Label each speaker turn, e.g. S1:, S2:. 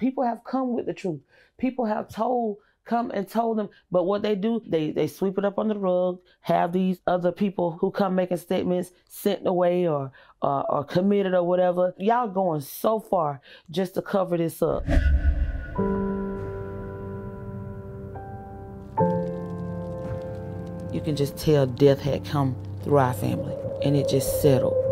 S1: People have come with the truth. People have told come and told them. But what they do, they they sweep it up on the rug. Have these other people who come making statements sent away or uh, or committed or whatever. Y'all going so far just to cover this up. You can just tell death had come through our family, and it just settled.